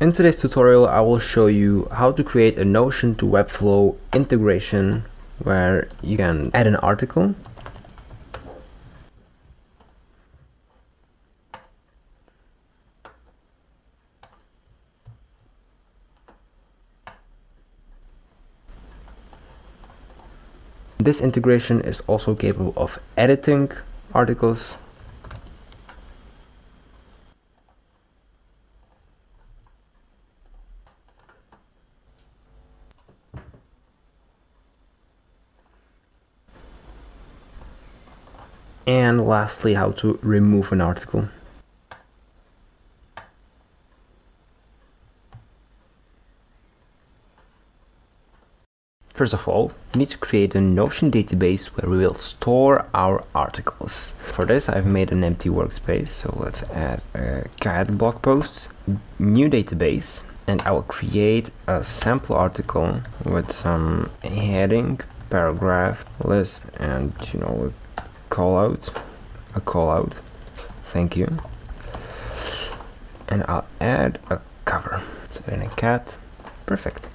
In today's tutorial I will show you how to create a Notion to Webflow integration where you can add an article. This integration is also capable of editing articles and lastly how to remove an article. First of all, we need to create a Notion database where we will store our articles. For this I've made an empty workspace, so let's add a cat blog post, new database, and I will create a sample article with some heading, paragraph, list, and you know, call out, a call out, thank you. And I'll add a cover, so in a cat, perfect.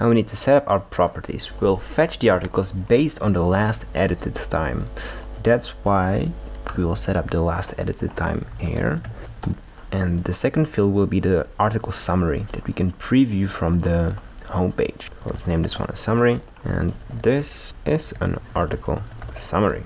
Now we need to set up our properties. We'll fetch the articles based on the last edited time. That's why we will set up the last edited time here. And the second field will be the article summary that we can preview from the homepage. So let's name this one a summary. And this is an article summary.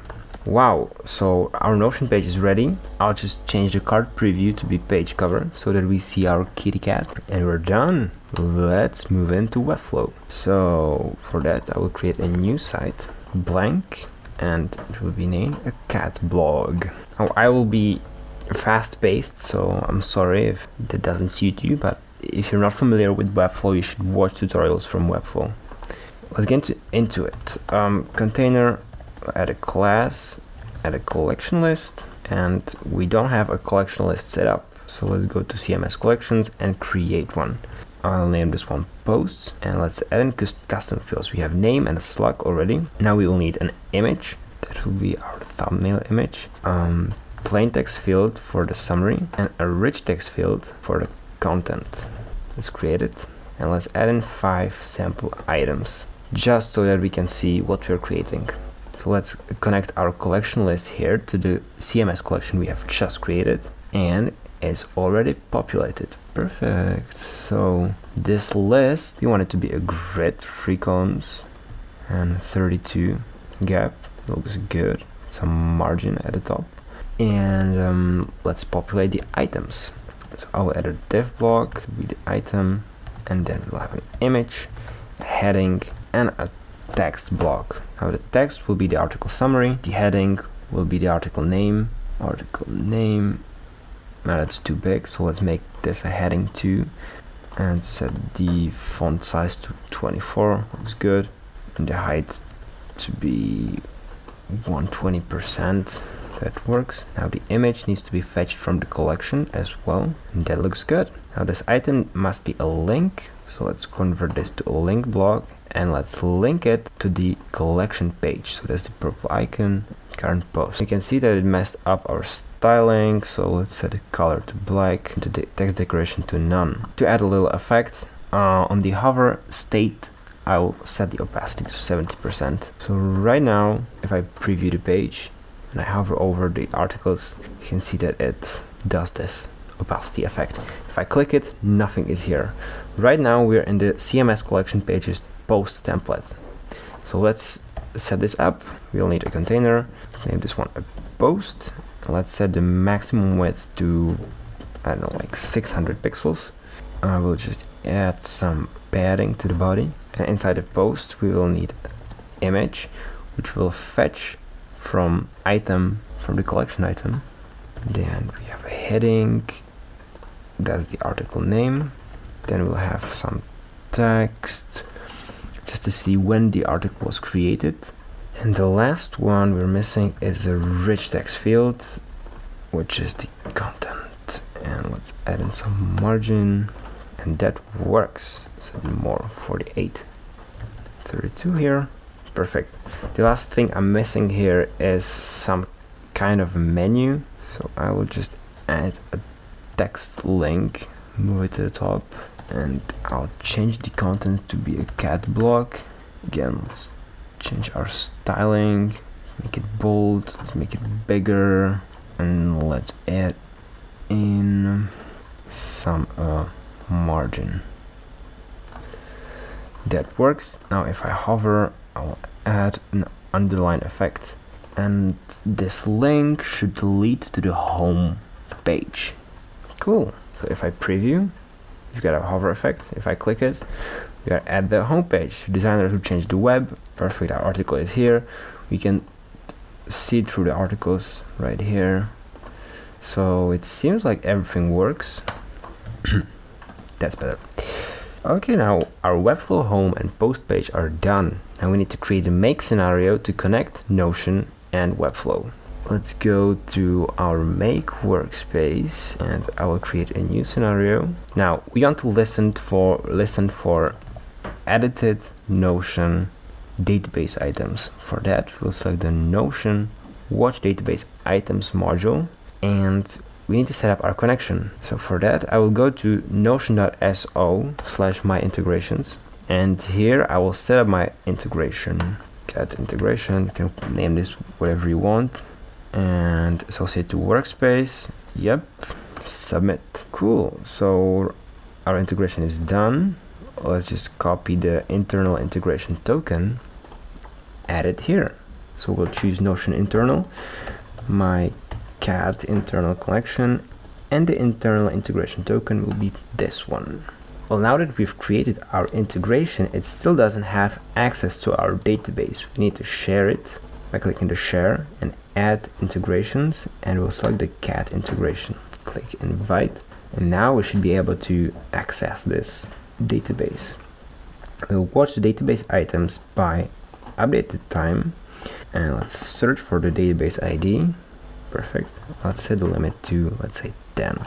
Wow, so our Notion page is ready. I'll just change the card preview to be page cover so that we see our kitty cat and we're done. Let's move into Webflow. So for that I will create a new site, blank, and it will be named a cat blog. I will be fast paced, so I'm sorry if that doesn't suit you, but if you're not familiar with Webflow, you should watch tutorials from Webflow. Let's get into, into it. Um, container add a class, add a collection list, and we don't have a collection list set up. So let's go to CMS collections and create one. I'll name this one posts and let's add in custom fields. We have name and a slug already. Now we will need an image. That will be our thumbnail image. Um, plain text field for the summary and a rich text field for the content. Let's create it and let's add in five sample items just so that we can see what we're creating. Let's connect our collection list here to the CMS collection we have just created and is already populated. Perfect. So this list, we want it to be a grid, three columns and 32 gap. Looks good. Some margin at the top. And um, let's populate the items. So I'll add a div block with the item and then we'll have an image, a heading and a text block. Now the text will be the article summary, the heading will be the article name, article name, now that's too big, so let's make this a heading too, and set the font size to 24, looks good, and the height to be 120%, that works. Now the image needs to be fetched from the collection as well, and that looks good. Now this item must be a link, so let's convert this to a link block and let's link it to the collection page. So that's the purple icon, current post. You can see that it messed up our styling, so let's set the color to black, the text decoration to none. To add a little effect, uh, on the hover state, I'll set the opacity to 70%. So right now, if I preview the page and I hover over the articles, you can see that it does this opacity effect. If I click it, nothing is here. Right now we're in the CMS collection pages post template. So let's set this up. We'll need a container. Let's name this one a post. Let's set the maximum width to, I don't know, like 600 pixels. I will just add some padding to the body. And inside the post, we will need image, which will fetch from item, from the collection item. Then we have a heading, that's the article name. Then we'll have some text, just to see when the article was created. And the last one we're missing is a rich text field, which is the content. And let's add in some margin, and that works. So more 48, 32 here. Perfect. The last thing I'm missing here is some kind of menu. So I will just add a text link move it to the top and I'll change the content to be a cat block. Again let's change our styling. Make it bold. Let's make it bigger. And let's add in some uh, margin. That works. Now if I hover I'll add an underline effect. And this link should lead to the home page. Cool. So if I preview you've got a hover effect. If I click it we are at the home page. Designers who change the web perfect our article is here. We can see through the articles right here. So it seems like everything works. That's better. Okay now our webflow home and post page are done and we need to create a make scenario to connect notion and webflow let's go to our make workspace and I will create a new scenario now we want to listen for listen for edited notion database items for that we'll select the notion watch database items module and we need to set up our connection. So for that, I will go to notion.so slash my integrations. And here I will set up my integration. Cat integration, you can name this whatever you want. And associate to workspace. Yep, submit. Cool, so our integration is done. Let's just copy the internal integration token, add it here. So we'll choose Notion internal. My cat internal connection and the internal integration token will be this one. Well, now that we've created our integration, it still doesn't have access to our database. We need to share it by clicking the share and add integrations and we'll select the cat integration. Click invite and now we should be able to access this database. We'll watch the database items by updated time and let's search for the database ID perfect let's set the limit to let's say 10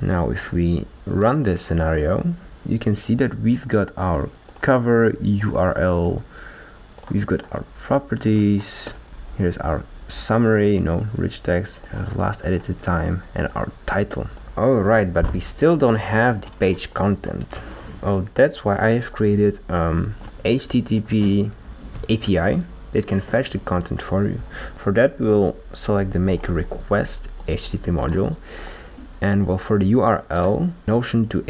now if we run this scenario you can see that we've got our cover URL we've got our properties here's our summary you know rich text last edited time and our title. All right but we still don't have the page content. Oh that's why I have created um, HTTP API it can fetch the content for you. For that, we'll select the make request HTTP module and well for the URL notion to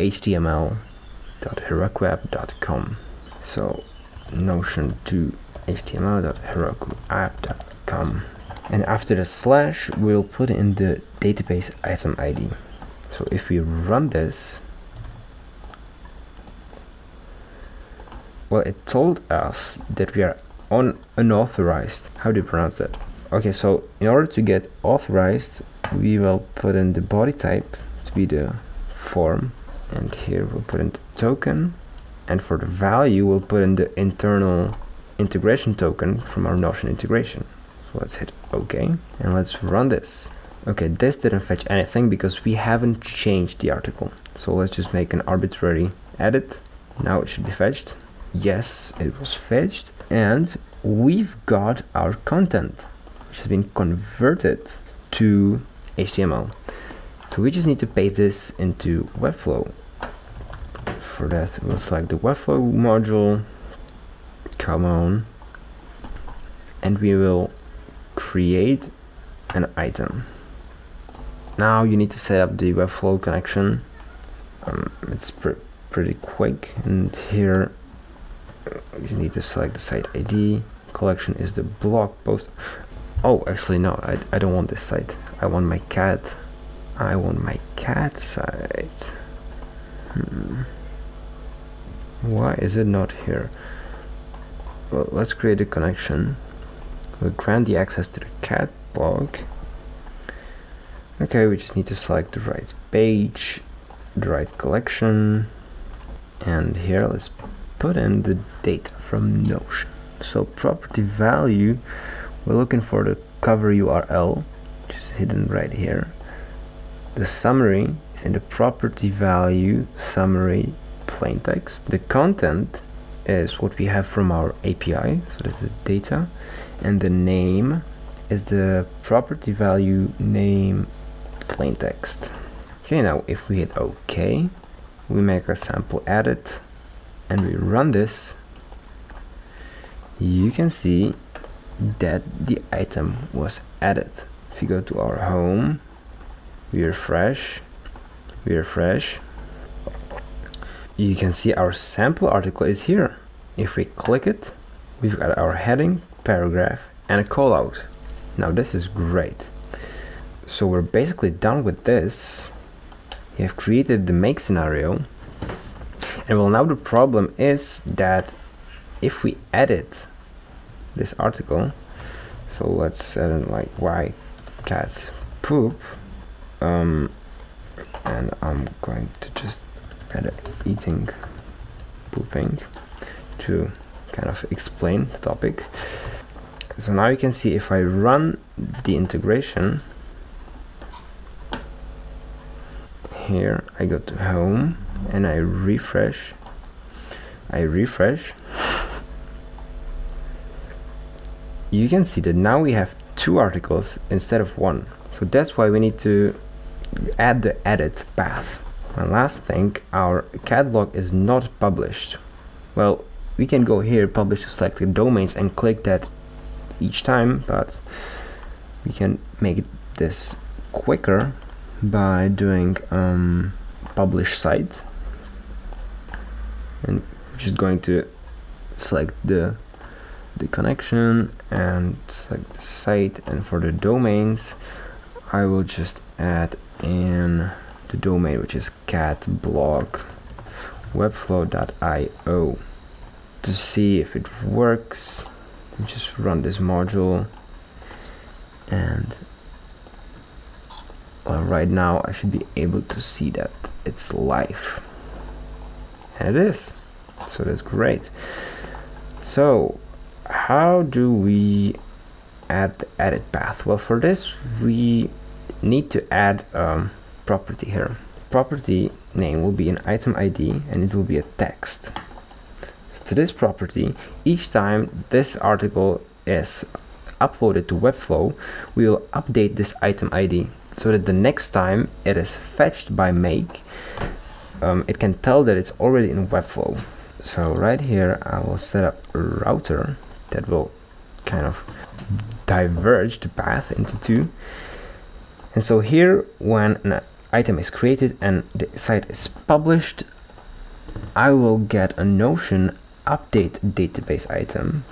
html.herokuapp.com. So notion to html.herokuapp.com and after the slash we'll put in the database item ID. So if we run this well it told us that we are on unauthorized how do you pronounce that okay so in order to get authorized we will put in the body type to be the form and here we'll put in the token. And for the value we'll put in the internal integration token from our notion integration. So let's hit ok and let's run this. Okay this didn't fetch anything because we haven't changed the article. So let's just make an arbitrary edit. Now it should be fetched. Yes it was fetched. And we've got our content which has been converted to HTML so we just need to paste this into Webflow. For that we'll select the Webflow module. Come on. And we will create an item. Now you need to set up the Webflow connection. Um, it's pr pretty quick. And here you need to select the site ID collection is the blog post. Oh actually no I, I don't want this site. I want my cat I want my cat site hmm. why is it not here well let's create a connection we'll grant the access to the cat blog okay we just need to select the right page the right collection and here let's put in the data from Notion. So property value, we're looking for the cover URL, which is hidden right here. The summary is in the property value summary plain text. The content is what we have from our API, so that's the data. And the name is the property value name plain text. Okay, now if we hit OK, we make a sample edit and we run this, you can see that the item was added. If you go to our home, we refresh, we refresh, you can see our sample article is here. If we click it, we've got our heading, paragraph, and a callout. Now this is great. So we're basically done with this. We have created the make scenario. And well, now the problem is that if we edit this article, so let's add like why cats poop, um, and I'm going to just add eating, pooping to kind of explain the topic. So now you can see if I run the integration, here I go to home and I refresh, I refresh, you can see that now we have two articles instead of one. So that's why we need to add the edit path. And last thing, our cat blog is not published. Well, we can go here, publish to selected domains and click that each time, but we can make this quicker by doing um, publish site and just going to select the the connection and select the site and for the domains I will just add in the domain which is catblog webflow.io to see if it works just run this module. And well right now I should be able to see that it's live. And it is. So that's great. So how do we add the edit path well for this we need to add um, property here. Property name will be an item ID and it will be a text. So to this property each time this article is uploaded to Webflow we will update this item ID so that the next time it is fetched by make um, it can tell that it's already in Webflow. So right here I will set up a router that will kind of diverge the path into two and so here when an item is created and the site is published I will get a notion update database item.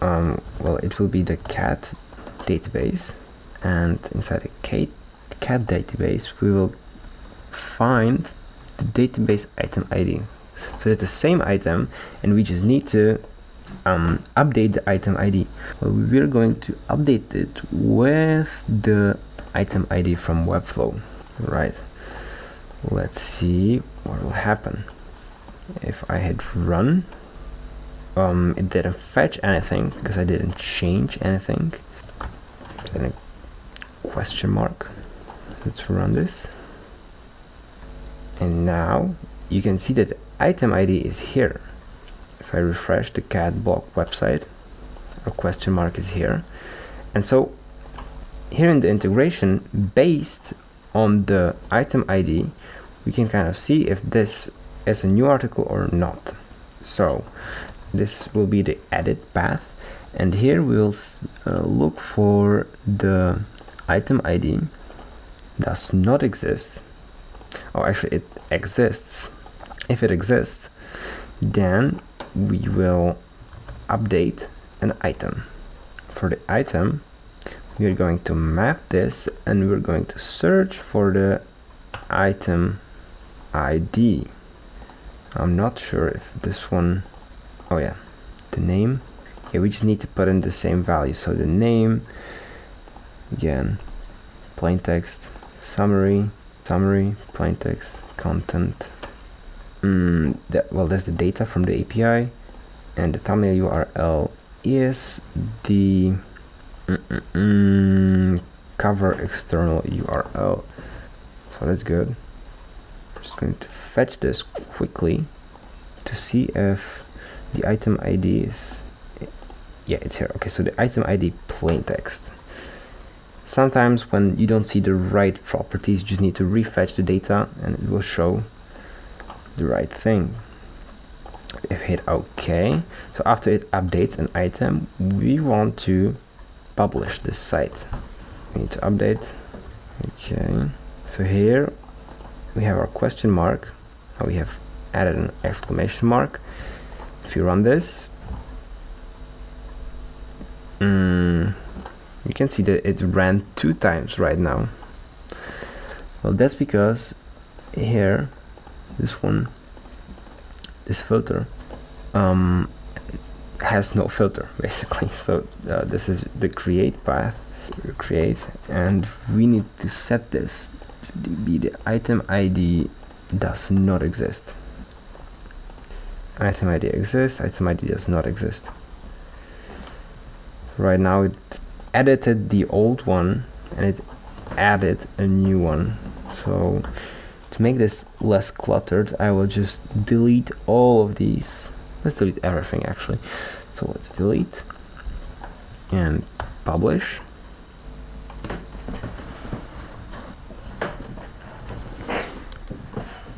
Um, well it will be the cat database. And inside the cat, cat database we will find the database item ID so it's the same item and we just need to um, update the item ID well, we're going to update it with the item ID from Webflow right? Let's see what will happen. If I hit run um, it didn't fetch anything because I didn't change anything. Then a question mark. Let's run this. And now you can see that item ID is here. If I refresh the cat blog website a question mark is here. And so here in the integration based on the item ID we can kind of see if this is a new article or not. So this will be the edit path and here we'll uh, look for the item ID does not exist or actually it exists. If it exists then we will update an item. For the item we are going to map this and we're going to search for the item ID I'm not sure if this one oh yeah the name. Yeah we just need to put in the same value. So the name again plain text summary summary plain text content. Mm, that well that's the data from the API and the thumbnail URL is the mm cover external URL so that's good. I'm just going to fetch this quickly to see if the item ID is yeah it's here. Okay so the item ID plain text. Sometimes when you don't see the right properties you just need to refetch the data and it will show the right thing. If hit OK, so after it updates an item, we want to publish this site. We need to update. Okay, so here we have our question mark. Now we have added an exclamation mark. If you run this, mm, you can see that it ran two times right now. Well, that's because here, this one, this filter, um, has no filter basically. So uh, this is the create path, create, and we need to set this to be the item ID does not exist. Item ID exists, item ID does not exist. Right now it edited the old one and it added a new one. So to make this less cluttered, I will just delete all of these. Let's delete everything actually. So let's delete and publish.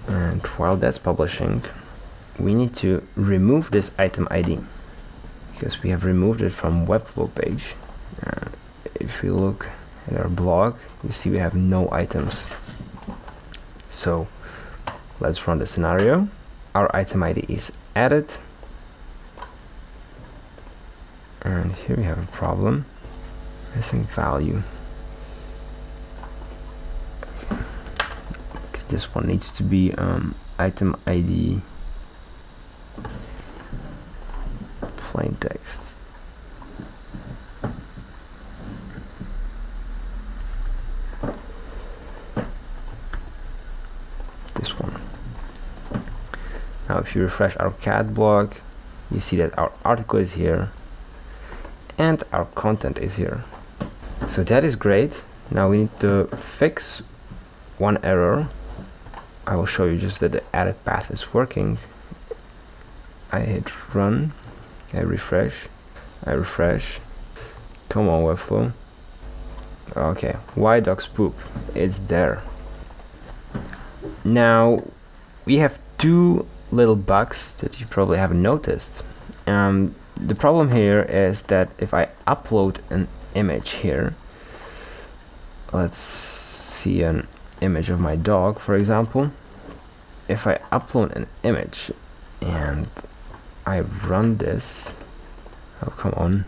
And while that's publishing, we need to remove this item ID because we have removed it from Webflow page. Uh, if we look at our blog, you see we have no items. So let's run the scenario. Our item ID is added. And here we have a problem. Missing value. Okay. This one needs to be um, item ID plain text. This one. Now if you refresh our cat blog, you see that our article is here and our content is here. So that is great. Now we need to fix one error. I will show you just that the added path is working. I hit run I refresh I refresh come on Webflow okay why dogs poop it's there now we have two little bugs that you probably haven't noticed um, the problem here is that if I upload an image here let's see an image of my dog for example if I upload an image and I run this. Oh, come on.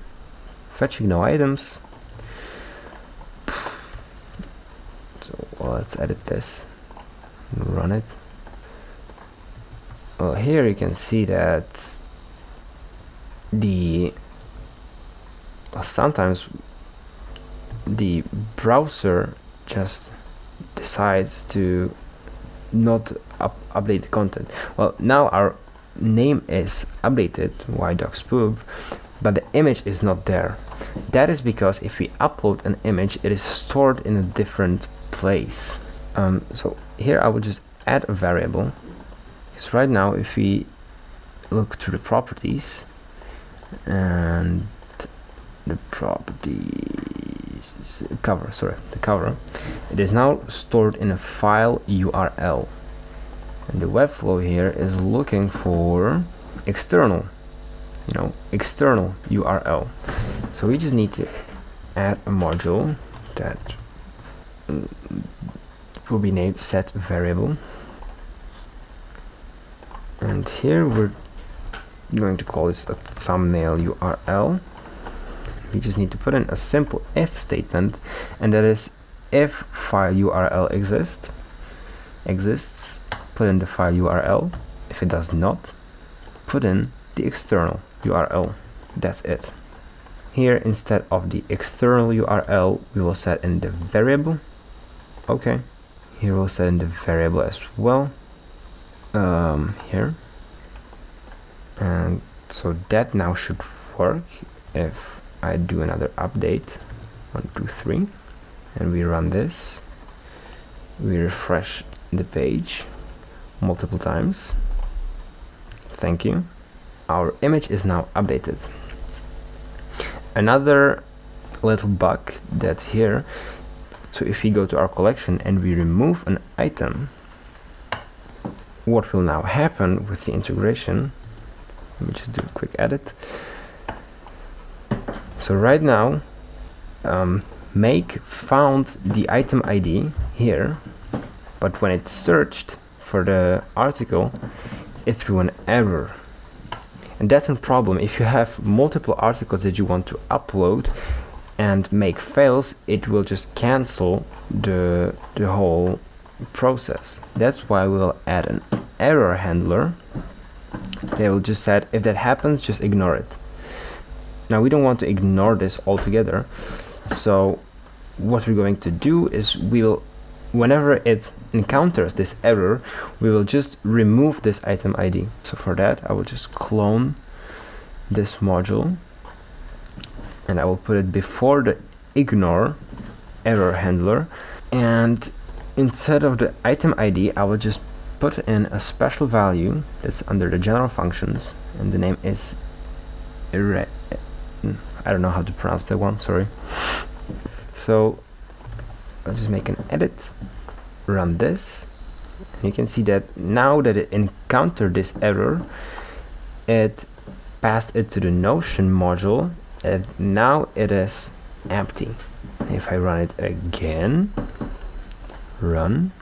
Fetching no items. So well, let's edit this. Run it. Well, here you can see that the sometimes the browser just decides to not up update the content. Well, now our name is updated why poop, but the image is not there that is because if we upload an image it is stored in a different place um, so here I will just add a variable because right now if we look to the properties and the properties cover sorry the cover. It is now stored in a file URL and the Webflow here is looking for external you know external URL so we just need to add a module that mm, will be named set variable. And here we're going to call this a thumbnail URL we just need to put in a simple if statement and that is if file URL exists exists put in the file URL. If it does not, put in the external URL. That's it. Here, instead of the external URL, we will set in the variable. Okay. Here we'll set in the variable as well. Um, here. And so that now should work if I do another update. One, two, three. And we run this. We refresh the page multiple times. Thank you. Our image is now updated. Another little bug that's here. So if we go to our collection and we remove an item, what will now happen with the integration, let me just do a quick edit. So right now, um, make found the item ID here, but when it searched for the article, it threw an error. And that's a problem. If you have multiple articles that you want to upload and make fails, it will just cancel the, the whole process. That's why we'll add an error handler. They will just say if that happens, just ignore it. Now we don't want to ignore this altogether. So what we're going to do is we will whenever it encounters this error, we will just remove this item ID. So for that, I will just clone this module and I will put it before the ignore error handler. And instead of the item ID, I will just put in a special value that's under the general functions and the name is I don't know how to pronounce that one, sorry. So I'll just make an edit, run this, and you can see that now that it encountered this error, it passed it to the Notion module, and now it is empty. If I run it again, run,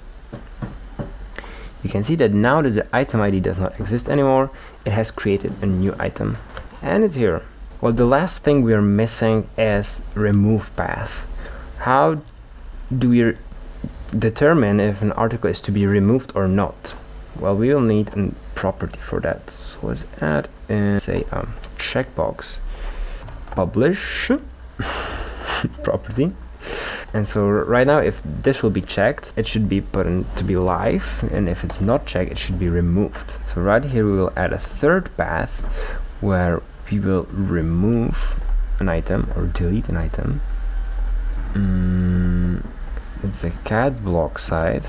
you can see that now that the item ID does not exist anymore, it has created a new item, and it's here. Well, the last thing we are missing is remove path. How do we determine if an article is to be removed or not? Well, we will need a property for that. So let's add in, say, um, checkbox, publish property. And so right now, if this will be checked, it should be put in to be live. And if it's not checked, it should be removed. So right here, we will add a third path where we will remove an item or delete an item mm, it's the cat block side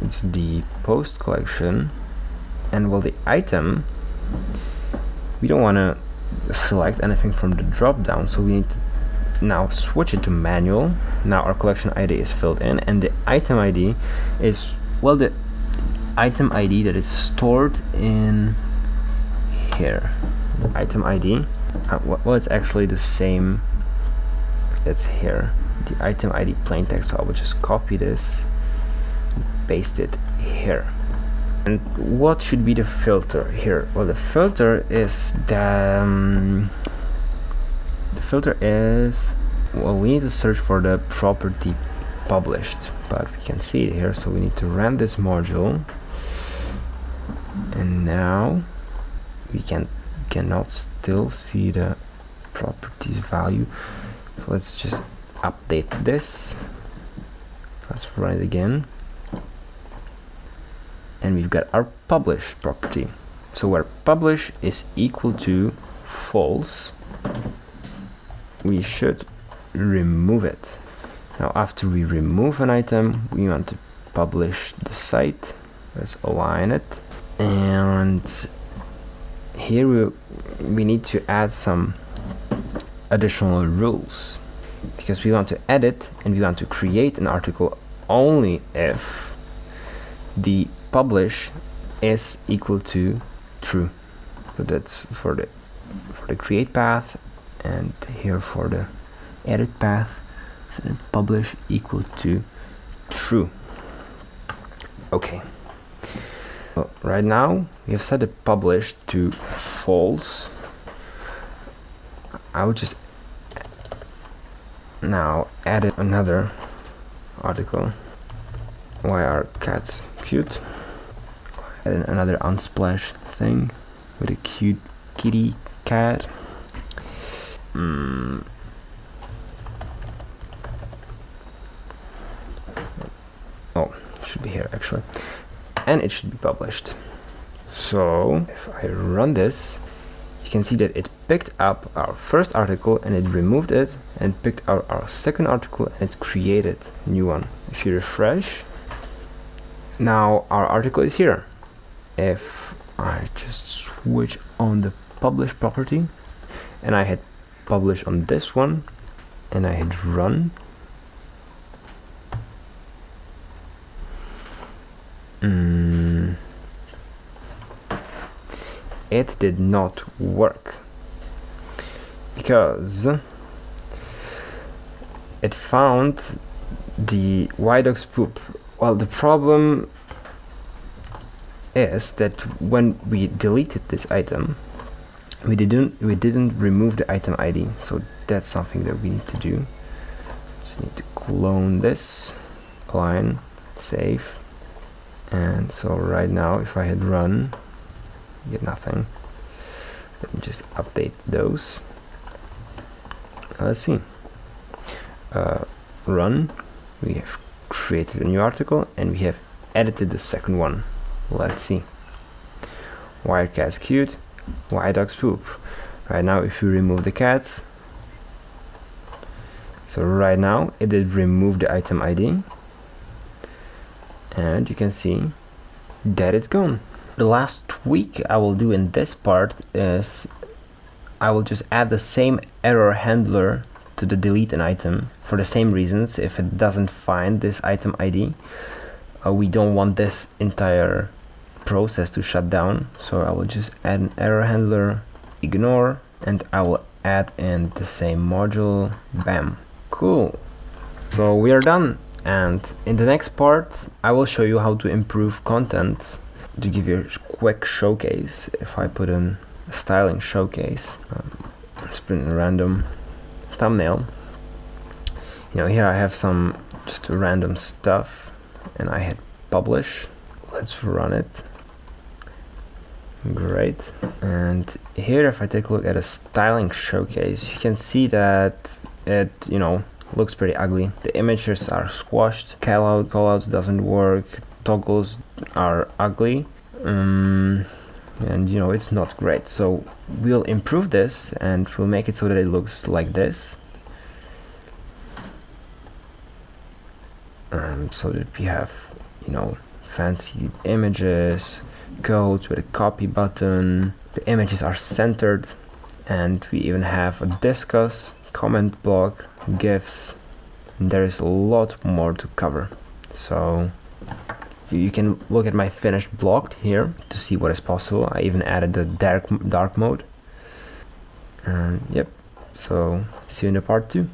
it's the post collection and well the item we don't want to select anything from the drop down so we need to now switch it to manual. Now our collection ID is filled in and the item ID is well the item ID that is stored in here. The item ID uh, well it's actually the same that's here. The item ID plain text so I will just copy this paste it here. And what should be the filter here? Well the filter is the um, the filter is well we need to search for the property published but we can see it here so we need to run this module. And now we can cannot still see the properties value. So let's just update this. Let's run it again. And we've got our publish property. So where publish is equal to false we should remove it. Now after we remove an item we want to publish the site. Let's align it. And here we, we need to add some additional rules. Because we want to edit and we want to create an article only if the publish is equal to true. So that's for the for the create path and here for the edit path so publish equal to true. Okay. Well, right now we have set the publish to false. I would just now added another article. Why are cats cute? Added another unsplash thing with a cute kitty cat mm. oh should be here actually and it should be published so if I run this you can see that it picked up our first article and it removed it and picked out our second article and it created a new one. If you refresh, now our article is here. If I just switch on the publish property and I hit publish on this one and I hit run, mm, it did not work. Because it found the dog's poop. Well the problem is that when we deleted this item we didn't we didn't remove the item ID so that's something that we need to do. Just need to clone this line save. And so right now if I hit run get nothing. Let me just update those. Let's see. Uh, run. We have created a new article and we have edited the second one. Let's see. Wirecast cute white dog's poop? Right now if we remove the cats so right now it did remove the item ID and you can see that it's gone. The last tweak I will do in this part is I will just add the same error handler to the delete an item for the same reasons. If it doesn't find this item ID uh, we don't want this entire process to shut down. So I will just add an error handler ignore and I will add in the same module. Bam. Cool. So we are done. And in the next part I will show you how to improve content to give you a quick showcase. If I put in styling showcase um, let's put in a random thumbnail. You know here I have some just random stuff and I hit publish. Let's run it great. And here if I take a look at a styling showcase you can see that it you know looks pretty ugly. The images are squashed. Callout callouts doesn't work. Toggles are ugly. Um, and you know it's not great. So we'll improve this and we'll make it so that it looks like this. Um, so that we have you know fancy images codes with a copy button. The images are centered and we even have a Disqus comment block gifs. There is a lot more to cover. So you can look at my finished block here to see what is possible. I even added the dark dark mode. And yep. So see you in the part two